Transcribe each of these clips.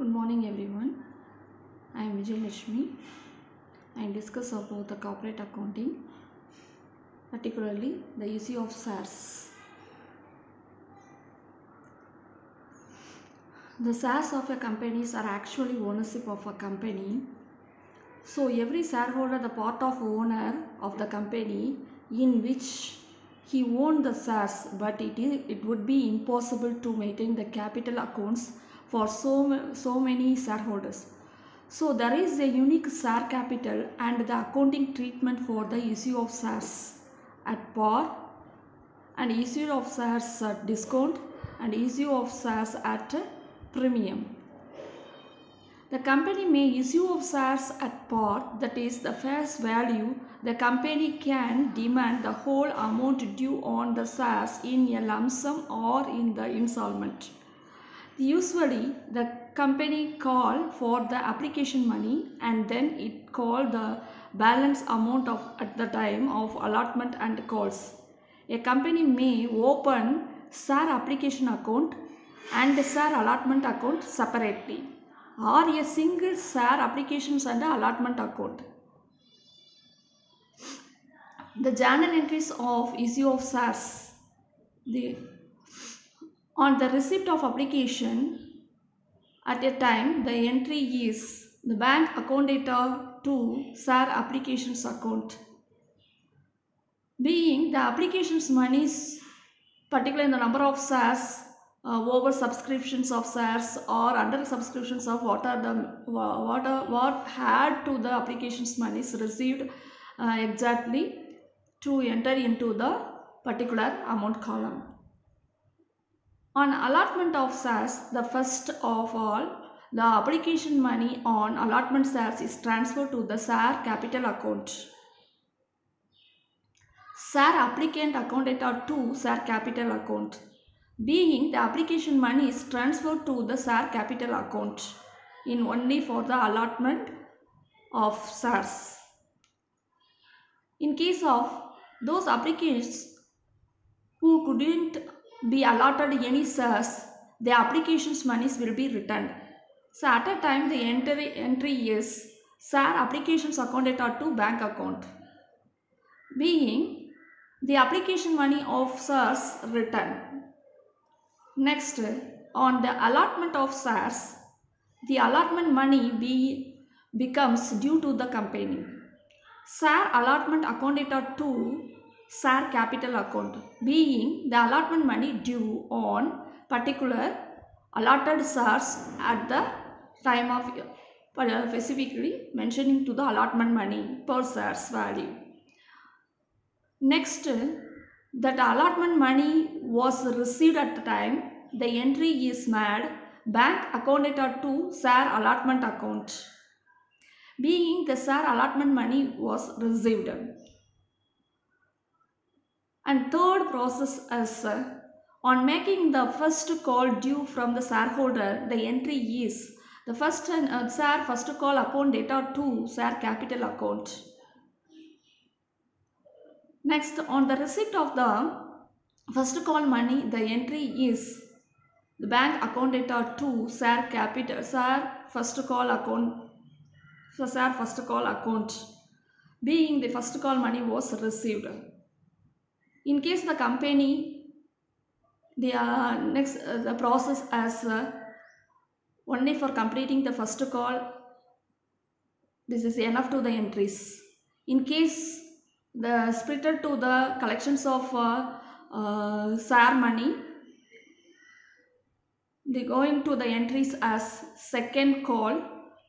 Good morning everyone. I am Vijayalakshmi. I discuss about the corporate accounting, particularly the issue of shares. The shares of a companies are actually ownership of a company. So every shareholder the part of owner of the company in which he owned the shares but it is it would be impossible to maintain the capital accounts for so so many shareholders. So there is a unique share capital and the accounting treatment for the issue of shares at par and issue of shares at discount and issue of shares at premium. The company may issue of shares at par, that is the face value. The company can demand the whole amount due on the shares in a lump sum or in the installment. Usually, the company call for the application money and then it call the balance amount of at the time of allotment and calls. A company may open share application account and share allotment account separately or a single share applications and allotment account. The journal entries of issue of shares. The, on the receipt of application at a time the entry is the bank account data to share applications account. Being the applications monies particularly in the number of shares uh, over subscriptions of shares or under subscriptions of what are the what are, what had to the applications monies received uh, exactly to enter into the particular amount column on allotment of shares the first of all the application money on allotment shares is transferred to the share capital account share applicant account data to share capital account being the application money is transferred to the share capital account in only for the allotment of shares. In case of those applicants who couldn't be allotted any shares, the application's monies will be returned. So at a time the entry, entry is share applications account at to bank account. Being the application money of shares return. Next, on the allotment of shares, the allotment money be, becomes due to the company. share allotment account at to share capital account being the allotment money due on particular allotted shares at the time of uh, specifically mentioning to the allotment money per shares value. Next, that allotment money was received at the time the entry is made bank account to share allotment account being the share allotment money was received and third process is uh, on making the first call due from the shareholder the entry is the first uh, share first call account data to share capital account Next, on the receipt of the first call money, the entry is the bank account data to share capital, share first call account, so share first call account, being the first call money was received. In case the company, the uh, next uh, the process as uh, only for completing the first call, this is enough to the entries. In case the splitter to the collections of uh, uh, share money they going to the entries as second call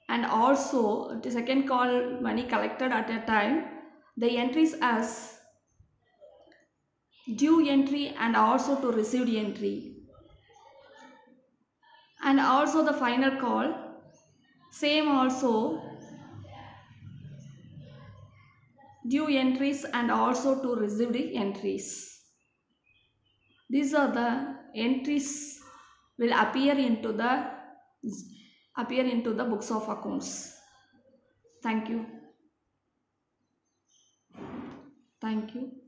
and also the second call money collected at a time the entries as due entry and also to received entry and also the final call same also due entries and also to received entries. These are the entries will appear into the appear into the books of accounts. Thank you. Thank you.